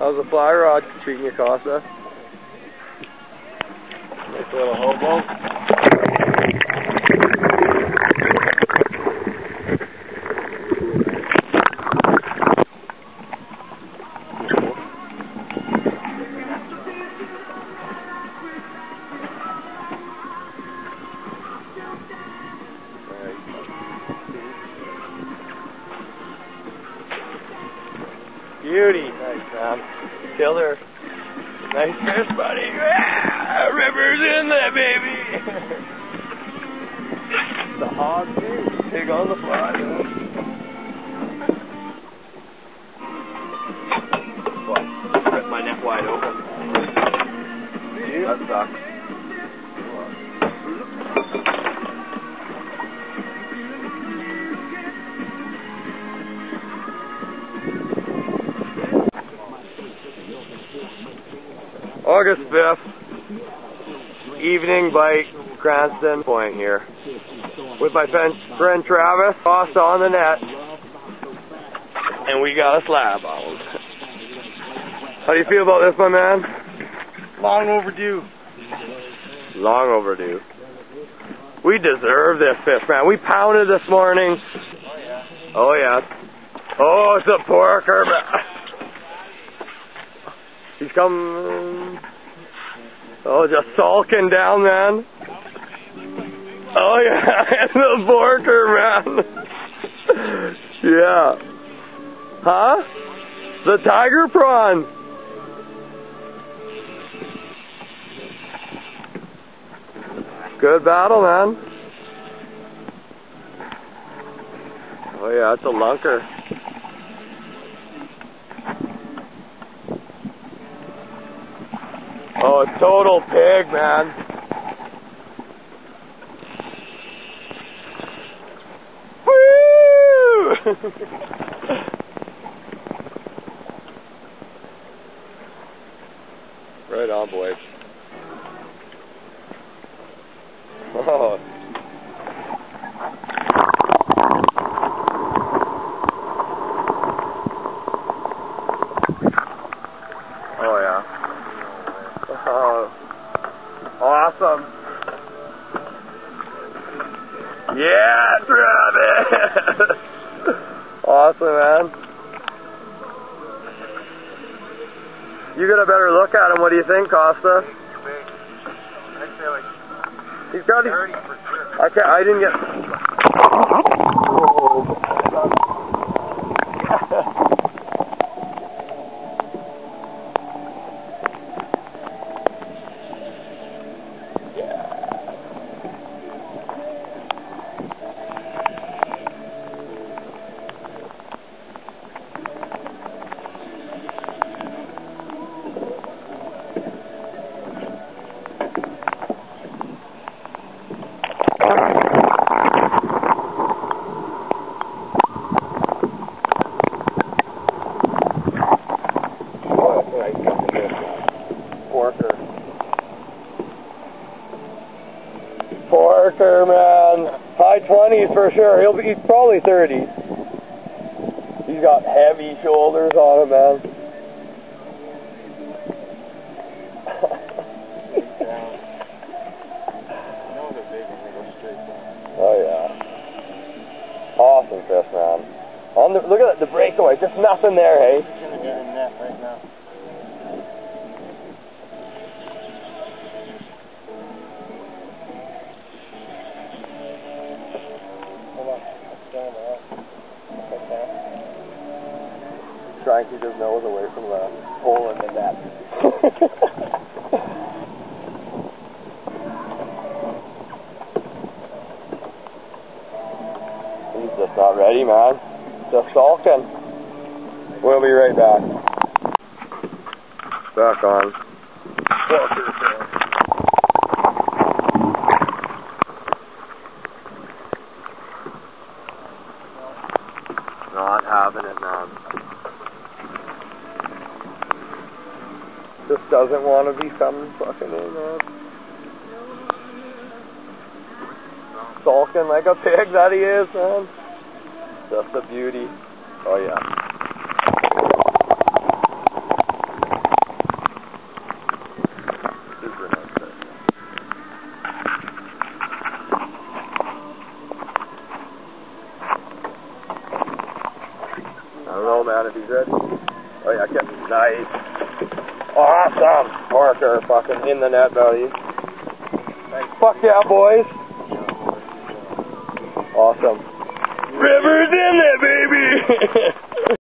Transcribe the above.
How's the fly rod treating you, Costa? Nice little coho. Beauty. Nice, man. Killed her. Nice fish, buddy. Yeah, Rivers Inlet, baby. the hog, dude. Pig on the fly, man. Rip my net wide open. That sucks. August 5th, evening bike, Cranston Point here. With my friend, friend Travis, tossed on the net. And we got a slab out. How do you feel about this, my man? Long overdue. Long overdue. We deserve this fish, man. We pounded this morning. Oh, yeah. Oh, it's a porker, man. He's coming. Um, oh, just sulking down, man. Oh, yeah. the porker, man. yeah. Huh? The tiger prawn. Good battle, man. Oh yeah, it's a lunker. Oh, total pig, man. Right on, boys. Oh yeah. Oh. Awesome. Yeah, Travis. awesome, man. You get a better look at him. What do you think, Costa? I'd say like He's got his 30. I can't, I didn't get. Porker. Porker, man. Um, high 20s for sure. He'll be, he's probably 30. He's got heavy shoulders on him, man. No, they're big when they go straight down. oh, yeah. Awesome fish, man. On the, look at that, the breakaway. Just nothing there, hey? He's gonna get in net right now. On. Let's go on the rock. Okay. Try and keep his nose away from the hole in the net. He's just not ready, man. Just sulking. We'll be right back. Back on. Not having it, man. Just doesn't want to be coming fucking in, man. Sulking like a pig that he is, man. Just a beauty. Oh yeah. Know, man, if he's ready. Oh yeah, kept nice. Awesome. Parker fucking in the net, buddy. Fuck yeah, boys. Awesome. Rivers Inlet, baby.